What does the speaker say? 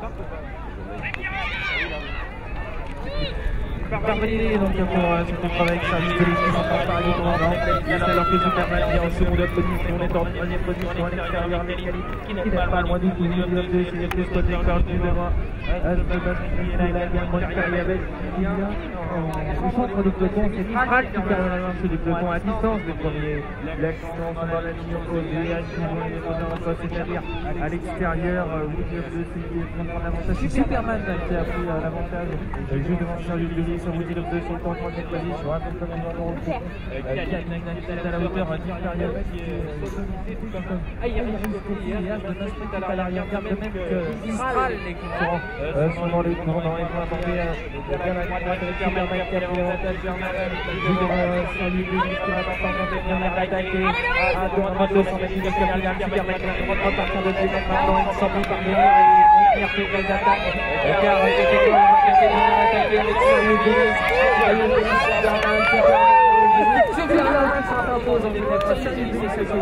pas Parvenir donc pour euh, ce travail avec service de l'équipe en Paris au grand alors que Superman est en seconde position, on est en troisième position à l'extérieur Ali qui n'est pas loin du il y a deux c'est deux spots encore plus devant il a également Carrier avec au centre du peloton, c'est Mifral qui perd la marche du peloton à distance le premier l'accident sur la ligne opposée à c'est-à-dire à l'extérieur William de Séguier prend l'avantage c'est Superman qui a pris l'avantage juste devant Charles Delis sur Woody Love 2 sur le de dans le groupe Camille Nanette à la hauteur qui est il y a à l'arrière-garde même que les concurrents sont dans bien la droite avec Superman qui a pris sur lui qui va tenter venir attaquer à droite 200 mètres de Superman Superman qui va droite partir de 2 mètres maintenant il semble parvenir et venir faire des attaques car c'était et c'est ce que